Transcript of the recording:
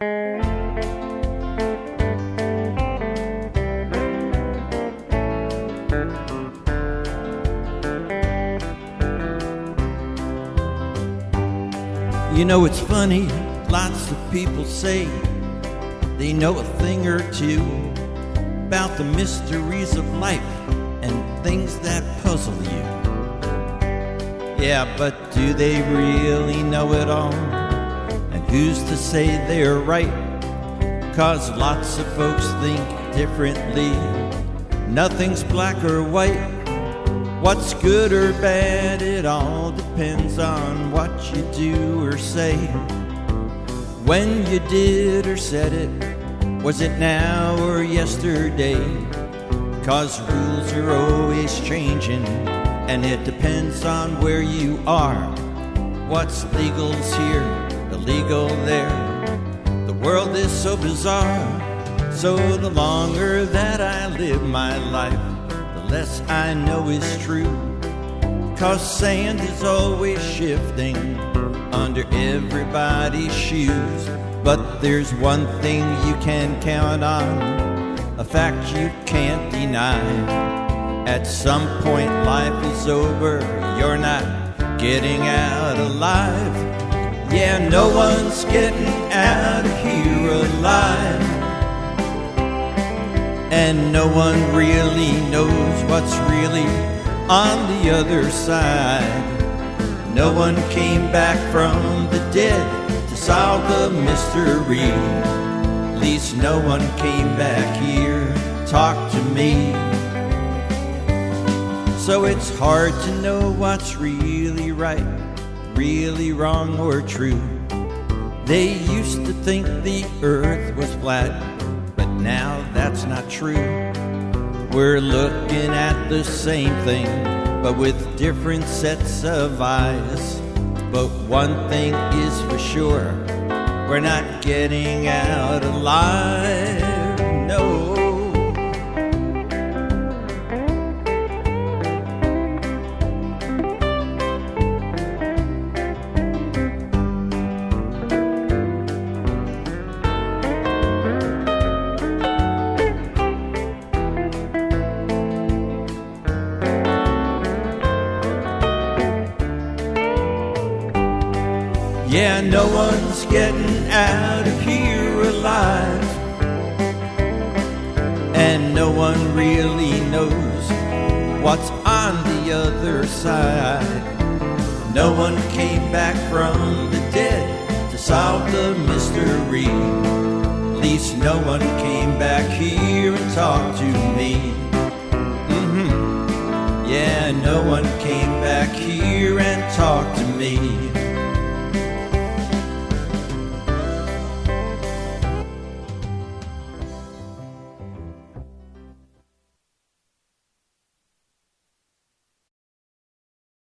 You know, it's funny, lots of people say they know a thing or two about the mysteries of life and things that puzzle you. Yeah, but do they really know it all? Who's to say they're right? Cause lots of folks think differently. Nothing's black or white. What's good or bad, it all depends on what you do or say. When you did or said it, was it now or yesterday? Cause rules are always changing, and it depends on where you are. What's legal's here, illegal there. The world is so bizarre, so the longer that I live my life, the less I know is true. Cause sand is always shifting under everybody's shoes. But there's one thing you can count on, a fact you can't deny. At some point, life is over, you're not getting out alive. Yeah, no one's getting out of here alive and no one really knows what's really on the other side. No one came back from the dead to solve the mystery. At least no one came back here to talk to me. So it's hard to know what's really right, really wrong, or true. They used to think the earth was flat but now that's not true. We're looking at the same thing, but with different sets of eyes. But one thing is for sure, we're not getting out alive. No. Yeah, no one's getting out of here alive. And no one really knows what's on the other side. No one came back from the dead to solve the mystery. At least no one came back here and talked to me. Mm-hmm. Yeah, no one came back here and talked to me.